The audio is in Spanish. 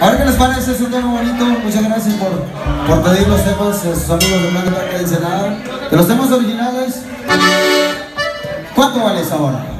A ver qué les parece, es un tema bonito. Muchas gracias por, por pedir los temas a sus amigos de Blanca Parque de Ensenada. De los temas originales, ¿cuánto vales ahora?